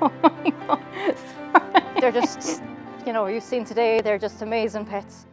oh. They're just, you know, you've seen today, they're just amazing pets.